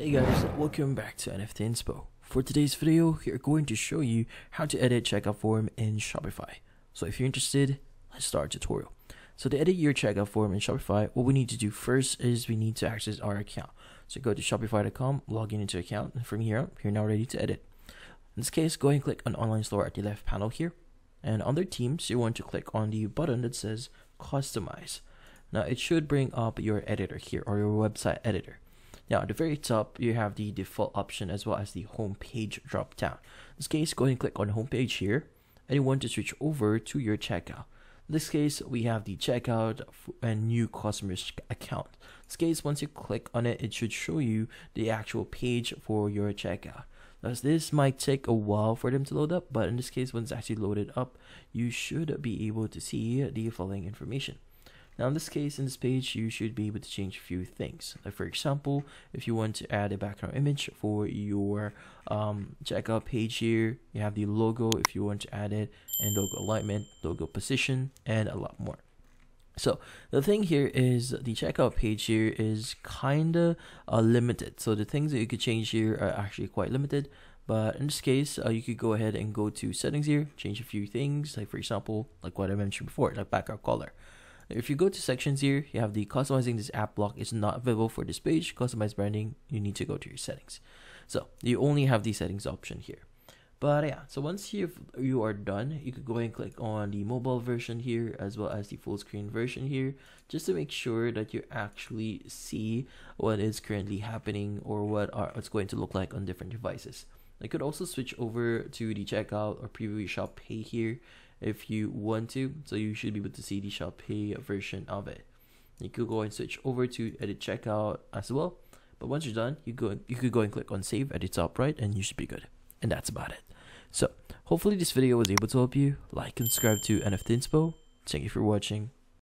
Hey guys, welcome back to NFT Inspo. For today's video, we're going to show you how to edit checkout form in Shopify. So if you're interested, let's start our tutorial. So to edit your checkout form in Shopify, what we need to do first is we need to access our account. So go to shopify.com, log in into account, and from here, you're now ready to edit. In this case, go and click on online store at the left panel here. And under themes, you want to click on the button that says customize. Now it should bring up your editor here or your website editor. Now at the very top, you have the default option as well as the home page drop down. In this case, go ahead and click on home page here and you want to switch over to your checkout. In this case, we have the checkout and new customers account. In this case, once you click on it, it should show you the actual page for your checkout. Thus, this might take a while for them to load up, but in this case, when it's actually loaded up, you should be able to see the following information. Now in this case, in this page, you should be able to change a few things. Like for example, if you want to add a background image for your um, checkout page here, you have the logo if you want to add it, and logo alignment, logo position, and a lot more. So the thing here is the checkout page here is kinda uh, limited. So the things that you could change here are actually quite limited. But in this case, uh, you could go ahead and go to settings here, change a few things, like for example, like what I mentioned before, like background color. If you go to sections here, you have the customizing this app block is not available for this page. Customize branding, you need to go to your settings. So you only have the settings option here. But yeah, so once you you are done, you could go and click on the mobile version here as well as the full screen version here, just to make sure that you actually see what is currently happening or what are what's going to look like on different devices. I could also switch over to the checkout or preview shop pay here if you want to. So you should be able to see the Shop Pay version of it. You could go and switch over to edit checkout as well. But once you're done, you go you could go and click on save at the top right and you should be good. And that's about it. So hopefully this video was able to help you. Like and subscribe to NFT Inspo. Thank you for watching.